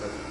That's